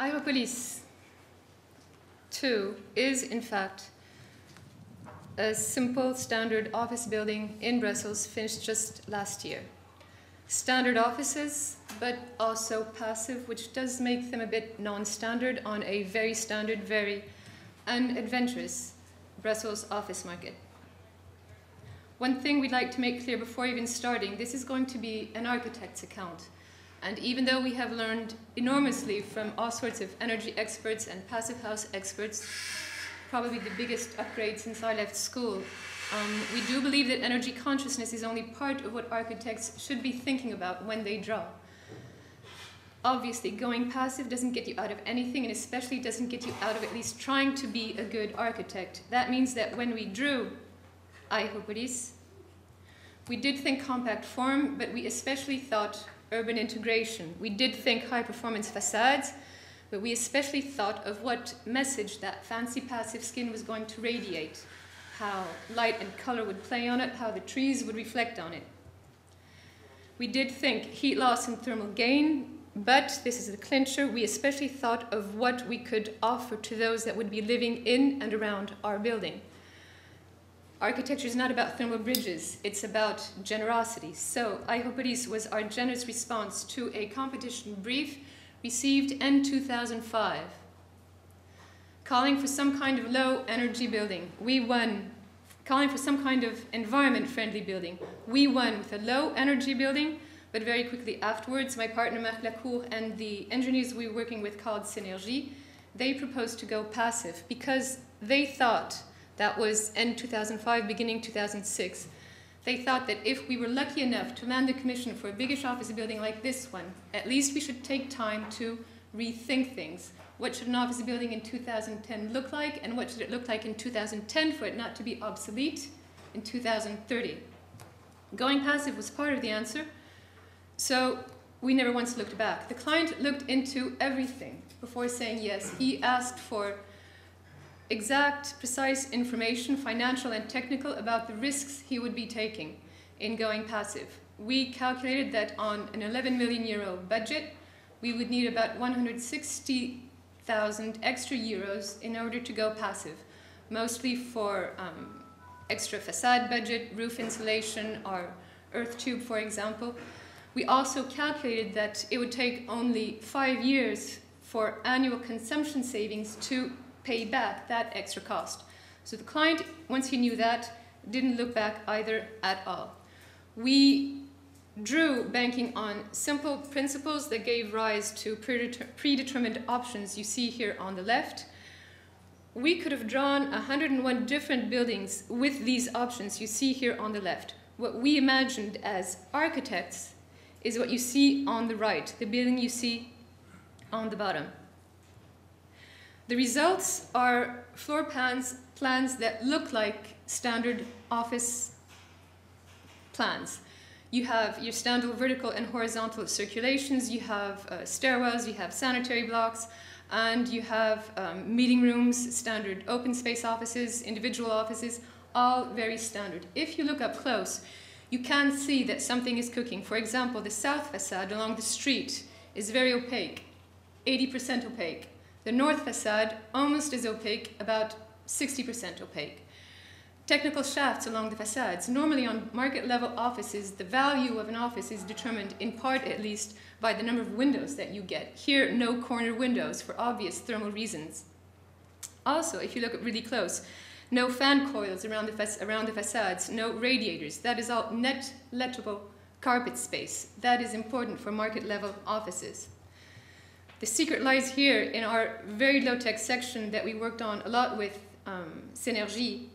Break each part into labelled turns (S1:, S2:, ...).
S1: Aeropolis 2 is, in fact, a simple standard office building in Brussels finished just last year. Standard offices, but also passive, which does make them a bit non standard on a very standard, very unadventurous Brussels office market. One thing we'd like to make clear before even starting this is going to be an architect's account. And even though we have learned enormously from all sorts of energy experts and passive house experts, probably the biggest upgrade since I left school, um, we do believe that energy consciousness is only part of what architects should be thinking about when they draw. Obviously, going passive doesn't get you out of anything, and especially doesn't get you out of at least trying to be a good architect. That means that when we drew Aeropolis, we did think compact form, but we especially thought urban integration. We did think high performance facades, but we especially thought of what message that fancy passive skin was going to radiate, how light and color would play on it, how the trees would reflect on it. We did think heat loss and thermal gain, but this is the clincher. We especially thought of what we could offer to those that would be living in and around our building. Architecture is not about thermal bridges, it's about generosity. So, Aeropolis was our generous response to a competition brief received in 2005, calling for some kind of low energy building. We won, calling for some kind of environment friendly building. We won with a low energy building, but very quickly afterwards, my partner Marc Lacour and the engineers we were working with called Synergie, they proposed to go passive because they thought that was end 2005, beginning 2006. They thought that if we were lucky enough to land a commission for a biggish office building like this one, at least we should take time to rethink things. What should an office building in 2010 look like, and what should it look like in 2010 for it not to be obsolete in 2030? Going passive was part of the answer, so we never once looked back. The client looked into everything before saying yes. He asked for exact, precise information, financial and technical, about the risks he would be taking in going passive. We calculated that on an 11 million euro budget, we would need about 160,000 extra euros in order to go passive, mostly for um, extra facade budget, roof insulation, or earth tube, for example. We also calculated that it would take only five years for annual consumption savings to pay back that extra cost. So the client, once he knew that, didn't look back either at all. We drew banking on simple principles that gave rise to predetermined options you see here on the left. We could have drawn 101 different buildings with these options you see here on the left. What we imagined as architects is what you see on the right, the building you see on the bottom. The results are floor plans, plans that look like standard office plans. You have your standard vertical and horizontal circulations, you have uh, stairwells, you have sanitary blocks, and you have um, meeting rooms, standard open space offices, individual offices, all very standard. If you look up close, you can see that something is cooking. For example, the south facade along the street is very opaque, 80% opaque. The north facade, almost as opaque, about 60% opaque. Technical shafts along the facades. Normally on market level offices, the value of an office is determined in part at least by the number of windows that you get. Here, no corner windows for obvious thermal reasons. Also, if you look at really close, no fan coils around the, around the facades, no radiators. That is all net lettable carpet space. That is important for market level offices. The secret lies here in our very low-tech section that we worked on a lot with um, Synergie.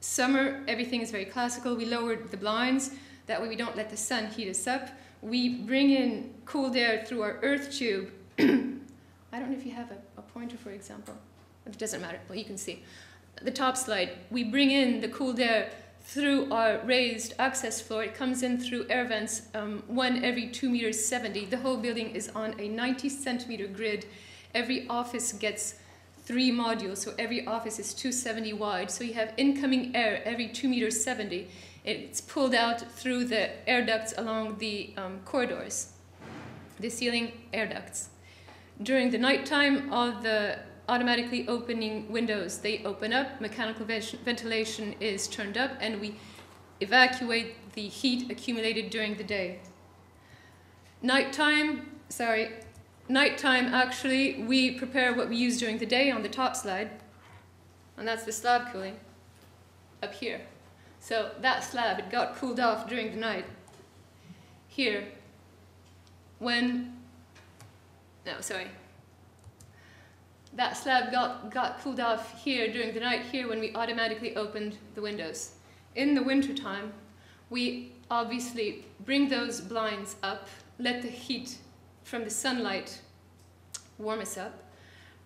S1: Summer, everything is very classical. We lowered the blinds. That way we don't let the sun heat us up. We bring in cooled air through our earth tube. I don't know if you have a, a pointer, for example. It doesn't matter. Well, you can see. The top slide, we bring in the cooled air through our raised access floor. It comes in through air vents, um, one every two meters 70. The whole building is on a 90 centimeter grid. Every office gets three modules, so every office is 270 wide. So you have incoming air every two meters 70. It's pulled out through the air ducts along the um, corridors, the ceiling air ducts. During the nighttime, all the automatically opening windows, they open up, mechanical ventilation is turned up, and we evacuate the heat accumulated during the day. Nighttime, sorry, nighttime actually, we prepare what we use during the day on the top slide, and that's the slab cooling up here. So that slab, it got cooled off during the night. Here, when, no, sorry, that slab got, got cooled off here during the night here when we automatically opened the windows. In the wintertime, we obviously bring those blinds up, let the heat from the sunlight warm us up,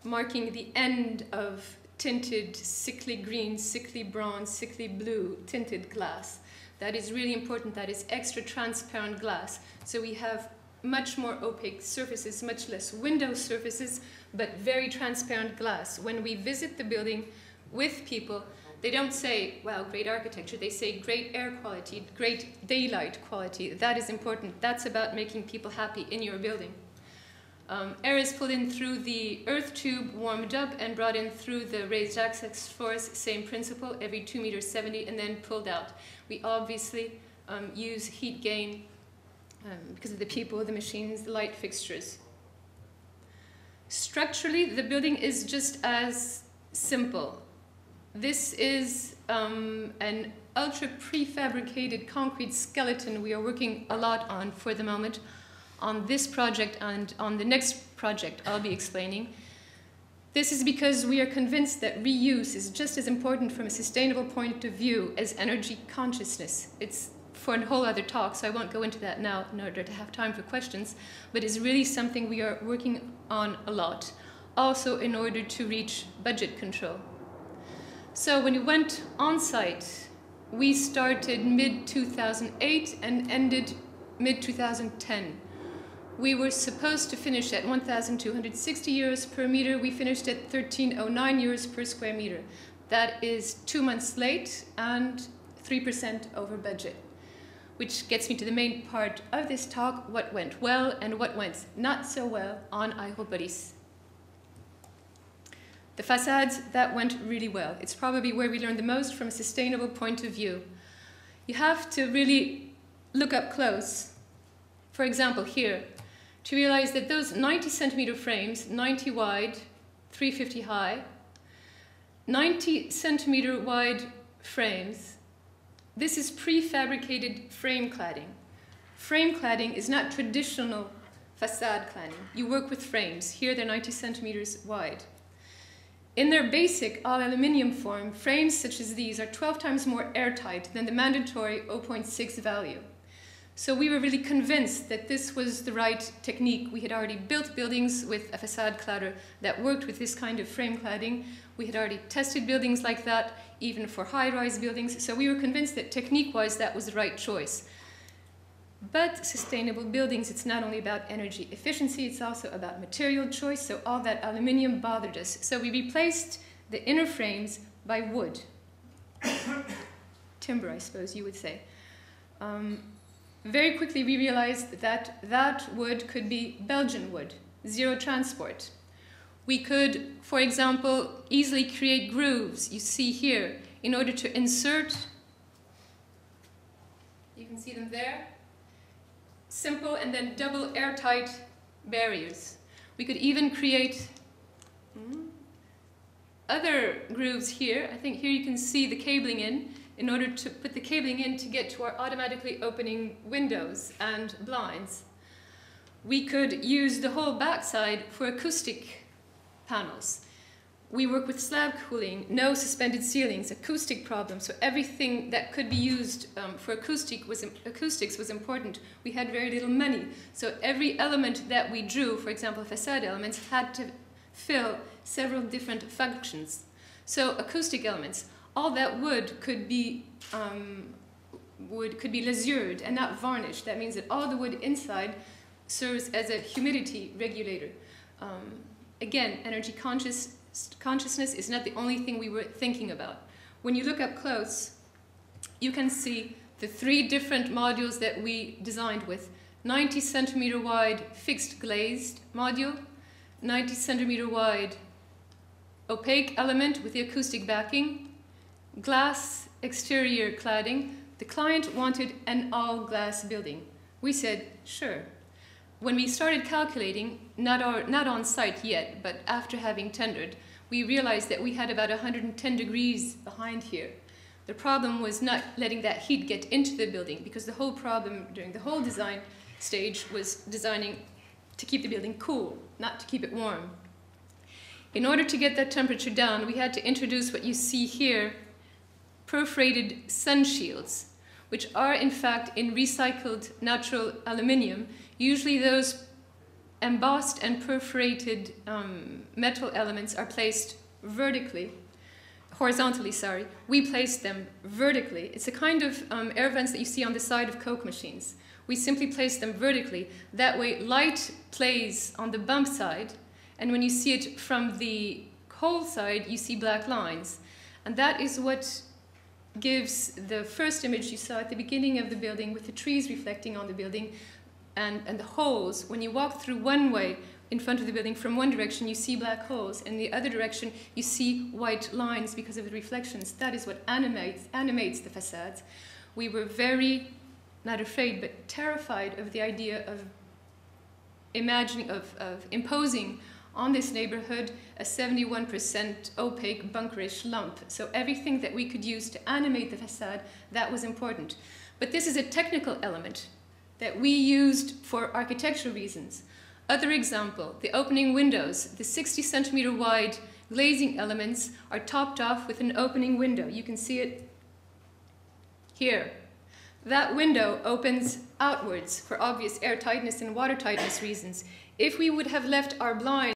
S1: marking the end of tinted sickly green, sickly bronze, sickly blue tinted glass. That is really important. That is extra transparent glass. So we have much more opaque surfaces, much less window surfaces, but very transparent glass. When we visit the building with people, they don't say, well, great architecture. They say great air quality, great daylight quality. That is important. That's about making people happy in your building. Um, air is pulled in through the earth tube, warmed up, and brought in through the raised access floors, same principle, every 2 meters 70, and then pulled out. We obviously um, use heat gain um, because of the people, the machines, the light fixtures. Structurally, the building is just as simple. This is um, an ultra prefabricated concrete skeleton we are working a lot on for the moment on this project and on the next project I'll be explaining. This is because we are convinced that reuse is just as important from a sustainable point of view as energy consciousness. It's for a whole other talk, so I won't go into that now in order to have time for questions, but it's really something we are working on a lot, also in order to reach budget control. So when we went on site, we started mid 2008 and ended mid 2010. We were supposed to finish at 1,260 euros per meter. We finished at 1309 euros per square meter. That is two months late and 3% over budget. Which gets me to the main part of this talk, what went well and what went not so well on Aéropolis. The facades, that went really well. It's probably where we learned the most from a sustainable point of view. You have to really look up close. For example, here, to realize that those 90 centimeter frames, 90 wide, 350 high, 90 centimeter wide frames, this is prefabricated frame cladding. Frame cladding is not traditional facade cladding. You work with frames. Here they're 90 centimeters wide. In their basic all aluminium form, frames such as these are 12 times more airtight than the mandatory 0.6 value. So we were really convinced that this was the right technique. We had already built buildings with a facade cladder that worked with this kind of frame cladding. We had already tested buildings like that, even for high-rise buildings. So we were convinced that technique-wise that was the right choice. But sustainable buildings, it's not only about energy efficiency, it's also about material choice. So all that aluminium bothered us. So we replaced the inner frames by wood. Timber, I suppose you would say. Um, very quickly we realized that that wood could be Belgian wood, zero transport. We could, for example, easily create grooves, you see here, in order to insert, you can see them there, simple and then double airtight barriers. We could even create hmm, other grooves here. I think here you can see the cabling in in order to put the cabling in to get to our automatically opening windows and blinds. We could use the whole backside for acoustic panels. We work with slab cooling, no suspended ceilings, acoustic problems, so everything that could be used um, for acoustic was, acoustics was important. We had very little money, so every element that we drew, for example, facade elements, had to fill several different functions. So acoustic elements, all that wood could be um, wood could be lasured and not varnished. That means that all the wood inside serves as a humidity regulator. Um, again, energy conscious, consciousness is not the only thing we were thinking about. When you look up close, you can see the three different modules that we designed with. 90 centimeter wide fixed glazed module, 90 centimeter wide opaque element with the acoustic backing, glass exterior cladding. The client wanted an all glass building. We said, sure. When we started calculating, not, our, not on site yet, but after having tendered, we realized that we had about 110 degrees behind here. The problem was not letting that heat get into the building because the whole problem during the whole design stage was designing to keep the building cool, not to keep it warm. In order to get that temperature down, we had to introduce what you see here, perforated sun shields, which are in fact in recycled natural aluminium. Usually those embossed and perforated um, metal elements are placed vertically, horizontally, sorry. We place them vertically. It's a kind of um, air vents that you see on the side of Coke machines. We simply place them vertically. That way light plays on the bump side and when you see it from the whole side, you see black lines. And that is what gives the first image you saw at the beginning of the building with the trees reflecting on the building and, and the holes. When you walk through one way in front of the building from one direction, you see black holes. In the other direction, you see white lines because of the reflections. That is what animates, animates the facades. We were very, not afraid, but terrified of the idea of imagining, of, of imposing on this neighborhood a 71% opaque bunkerish lump. So everything that we could use to animate the facade, that was important. But this is a technical element that we used for architectural reasons. Other example, the opening windows, the 60 centimeter wide glazing elements are topped off with an opening window. You can see it here. That window opens outwards for obvious air tightness and water tightness reasons. If we would have left our blinds